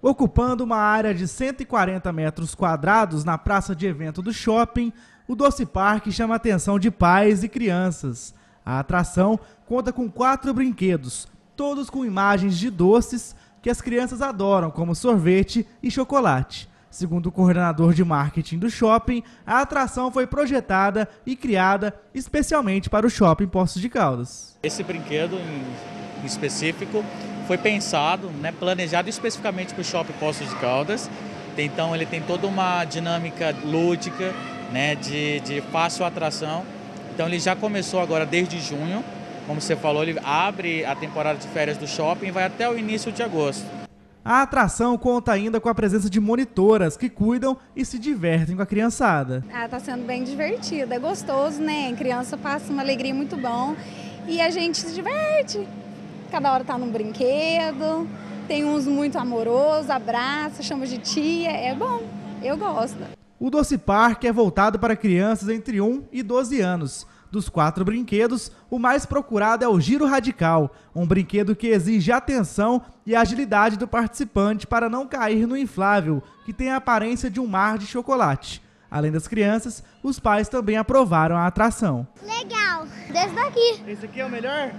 Ocupando uma área de 140 metros quadrados na praça de evento do shopping, o Doce Parque chama a atenção de pais e crianças. A atração conta com quatro brinquedos, todos com imagens de doces que as crianças adoram, como sorvete e chocolate. Segundo o coordenador de marketing do shopping, a atração foi projetada e criada especialmente para o shopping Poços de Caldas. Esse brinquedo em específico foi pensado, né, planejado especificamente para o Shopping Poços de Caldas. Então ele tem toda uma dinâmica lúdica, né, de, de fácil atração. Então ele já começou agora desde junho. Como você falou, ele abre a temporada de férias do shopping e vai até o início de agosto. A atração conta ainda com a presença de monitoras que cuidam e se divertem com a criançada. Ah, tá sendo bem divertido, é gostoso, né? A criança passa uma alegria muito bom e a gente se diverte cada hora tá num brinquedo, tem uns muito amorosos, abraça, chama de tia, é bom, eu gosto. O Doce Parque é voltado para crianças entre 1 e 12 anos. Dos quatro brinquedos, o mais procurado é o Giro Radical, um brinquedo que exige atenção e agilidade do participante para não cair no inflável, que tem a aparência de um mar de chocolate. Além das crianças, os pais também aprovaram a atração. Legal, desde daqui. Esse aqui é o melhor?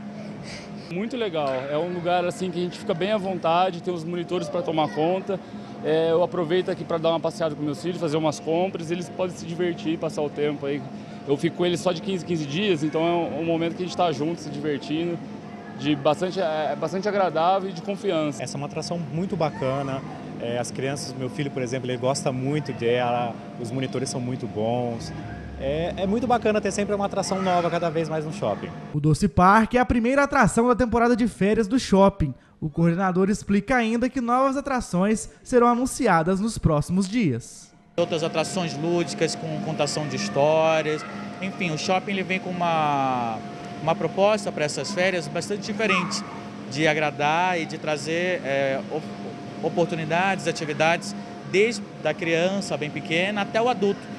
Muito legal. É um lugar assim que a gente fica bem à vontade, tem os monitores para tomar conta. É, eu aproveito aqui para dar uma passeada com meus filhos, fazer umas compras, eles podem se divertir, passar o tempo aí. Eu fico com eles só de 15 15 dias, então é um, momento que a gente está junto, se divertindo, de bastante, é, é bastante agradável e de confiança. Essa é uma atração muito bacana. É, as crianças, meu filho, por exemplo, ele gosta muito dela, os monitores são muito bons é, é, muito bacana ter sempre uma atração nova cada vez mais no shopping. O Doce Parque é a primeira atração da temporada de férias do shopping. O coordenador explica ainda que novas atrações serão anunciadas nos próximos dias. Outras atrações lúdicas com contação de histórias. Enfim, o shopping ele vem com uma, uma proposta para essas férias bastante diferente de agradar e de trazer é, oportunidades, atividades desde a criança bem pequena até o adulto